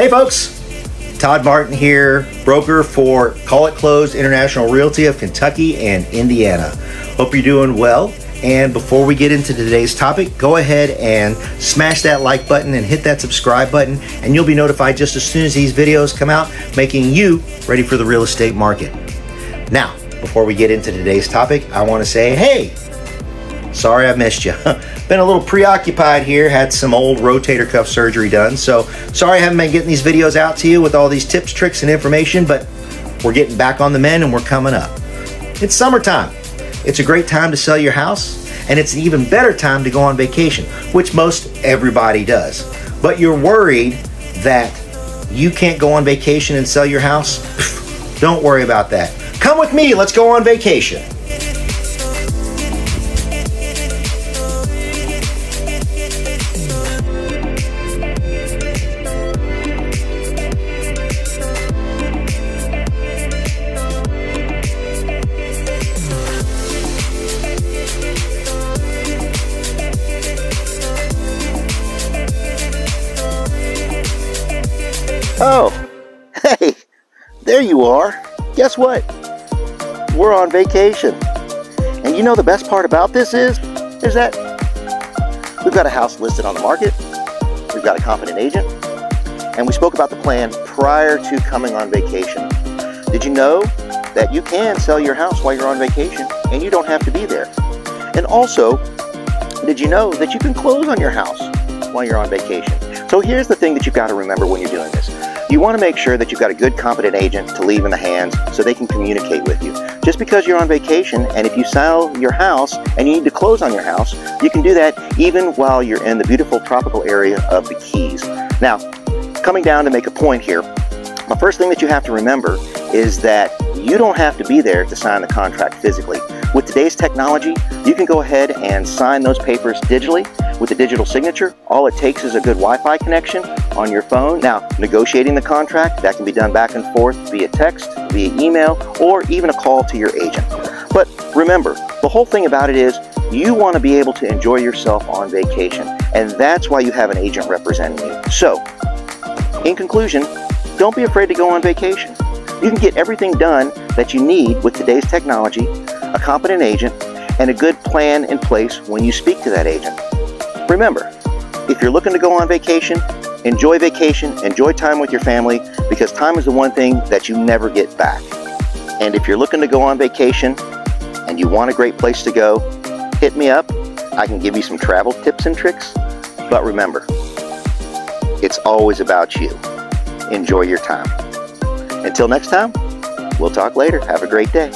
Hey folks, Todd Martin here, broker for Call It Closed International Realty of Kentucky and Indiana. Hope you're doing well. And before we get into today's topic, go ahead and smash that like button and hit that subscribe button, and you'll be notified just as soon as these videos come out, making you ready for the real estate market. Now, before we get into today's topic, I want to say, hey, sorry I missed you. been a little preoccupied here, had some old rotator cuff surgery done, so sorry I haven't been getting these videos out to you with all these tips, tricks, and information, but we're getting back on the men and we're coming up. It's summertime. It's a great time to sell your house, and it's an even better time to go on vacation, which most everybody does. But you're worried that you can't go on vacation and sell your house? Don't worry about that. Come with me, let's go on vacation. Oh, hey, there you are. Guess what? We're on vacation. And you know the best part about this is, is that we've got a house listed on the market, we've got a competent agent, and we spoke about the plan prior to coming on vacation. Did you know that you can sell your house while you're on vacation and you don't have to be there? And also, did you know that you can close on your house while you're on vacation? So here's the thing that you've got to remember when you're doing this. You want to make sure that you've got a good competent agent to leave in the hands so they can communicate with you. Just because you're on vacation and if you sell your house and you need to close on your house, you can do that even while you're in the beautiful tropical area of the Keys. Now, coming down to make a point here, the first thing that you have to remember is that you don't have to be there to sign the contract physically. With today's technology, you can go ahead and sign those papers digitally with a digital signature. All it takes is a good Wi-Fi connection on your phone. Now, negotiating the contract, that can be done back and forth via text, via email, or even a call to your agent. But remember, the whole thing about it is you want to be able to enjoy yourself on vacation, and that's why you have an agent representing you. So, in conclusion, don't be afraid to go on vacation. You can get everything done that you need with today's technology, a competent agent, and a good plan in place when you speak to that agent. Remember, if you're looking to go on vacation, enjoy vacation, enjoy time with your family, because time is the one thing that you never get back. And if you're looking to go on vacation and you want a great place to go, hit me up. I can give you some travel tips and tricks. But remember, it's always about you. Enjoy your time. Until next time, we'll talk later. Have a great day.